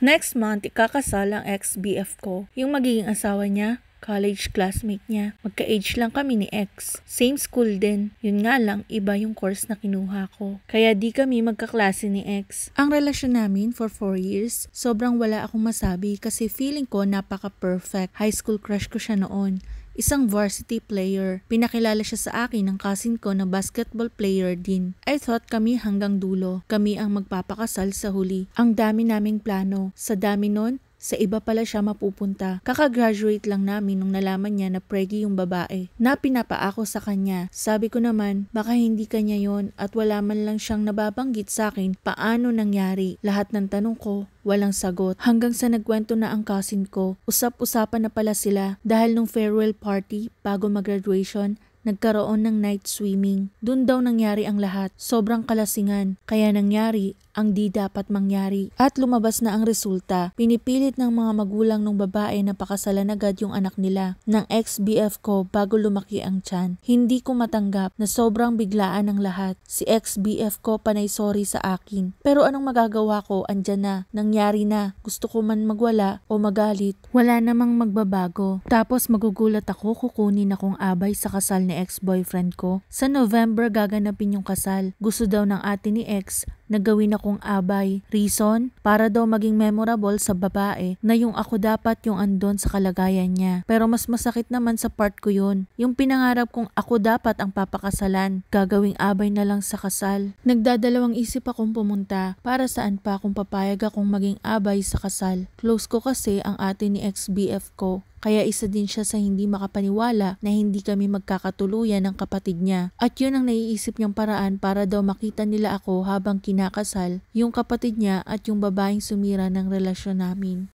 Next month, ikakasal ang ex-BF ko. Yung magiging asawa niya, college classmate niya. Magka-age lang kami ni ex. Same school din. Yun nga lang, iba yung course na kinuha ko. Kaya di kami magkaklase ni ex. Ang relasyon namin for 4 years, sobrang wala akong masabi kasi feeling ko napaka-perfect. High school crush ko siya noon isang varsity player. Pinakilala siya sa akin ng cousin ko na basketball player din. I thought kami hanggang dulo. Kami ang magpapakasal sa huli. Ang dami naming plano. Sa dami nun, sa iba pala siya mapupunta. Kakagraduate lang namin nung nalaman niya na preggy yung babae. Na pinapaako sa kanya. Sabi ko naman, baka hindi kanya yon at wala man lang siyang nababanggit sa akin paano nangyari. Lahat ng tanong ko, walang sagot. Hanggang sa nagkwento na ang cousin ko, usap-usapan na pala sila dahil nung farewell party bago mag-graduation, nagkaroon ng night swimming. Doon daw nangyari ang lahat. Sobrang kalasingan. Kaya nangyari ang di dapat mangyari. At lumabas na ang resulta. Pinipilit ng mga magulang ng babae na pakasalan agad yung anak nila ng ex-BF ko bago lumaki ang tiyan. Hindi ko matanggap na sobrang biglaan ang lahat. Si ex-BF ko panay sorry sa akin. Pero anong magagawa ko? Andyan na. Nangyari na. Gusto ko man magwala o magalit. Wala namang magbabago. Tapos magugulat ako kukunin akong abay sa kasal ni ex-boyfriend ko. Sa November gaganapin yung kasal. Gusto daw ng ate ni ex na gawin akong abay. Reason? Para daw maging memorable sa babae na yung ako dapat yung andon sa kalagayan niya. Pero mas masakit naman sa part ko yun. Yung pinangarap kong ako dapat ang papakasalan. Gagawing abay na lang sa kasal. Nagdadalawang isip akong pumunta para saan pa kung papayag akong maging abay sa kasal. Close ko kasi ang ate ni ex-BF ko kaya isa din siya sa hindi makapaniwala na hindi kami magkakatuluyan ng kapatid niya. At yun ang naiisip niyang paraan para daw makita nila ako habang kinakasal, yung kapatid niya at yung babaeng sumira ng relasyon namin.